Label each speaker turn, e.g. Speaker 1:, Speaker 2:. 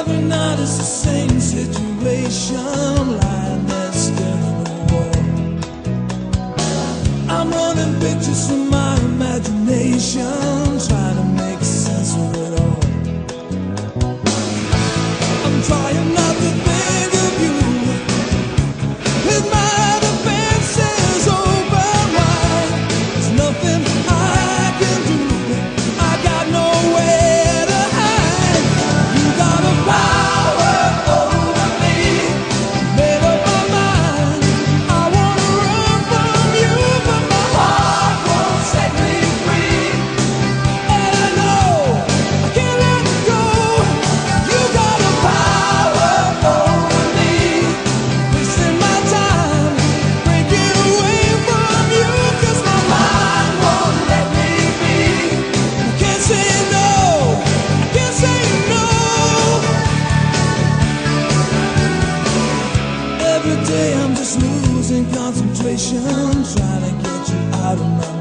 Speaker 1: Every night it's the same situation. Lying there staring the wall. I'm running pictures from my imagination. motivation, trying to get you out of my